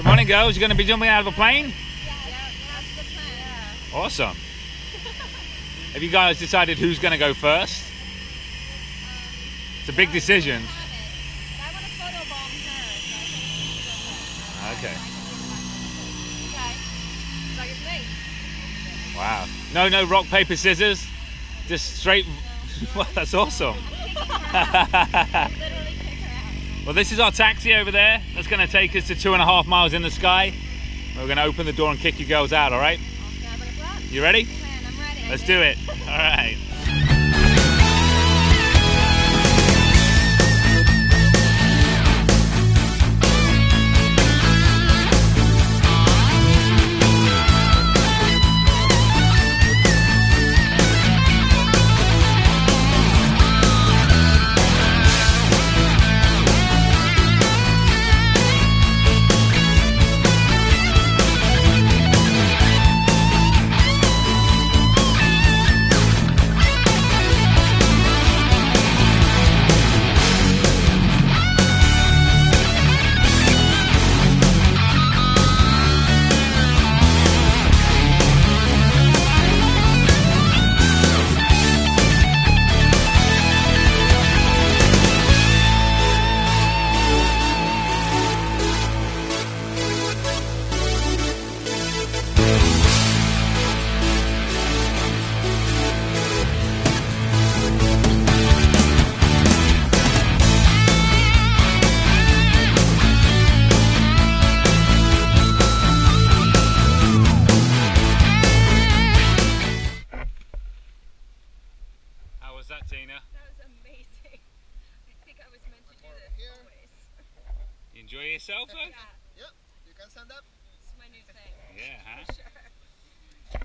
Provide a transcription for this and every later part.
Good morning, girls. You're going to be jumping out of a plane? Yeah, that's the plan. Awesome. Have you guys decided who's going to go first? It's a big um, decision. But I want to photobomb her, so I think she's go first. Okay. Okay. So I get to. Wow. No, no, rock, paper, scissors. Just straight. Well, that's awesome. Literally kick her out. Well, this is our taxi over there. That's going to take us to two and a half miles in the sky. We're going to open the door and kick you girls out, all right? Okay, I'm gonna run. You ready? I'm ready. Let's do it. All right. Was meant to do this Here. always. You enjoy yourself, though? Yeah, Yep, you can stand up. it's my new thing. Yeah, huh? For sure.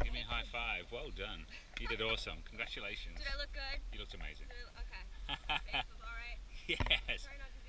Give me a high five. Well done. You did awesome. Congratulations. Did I look good? You looked amazing. Did I, okay. Face was alright. yes. Try not to